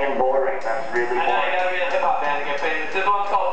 fucking boring. That's really boring. I know you boring. gotta be a hip hop band to get paid. This one's called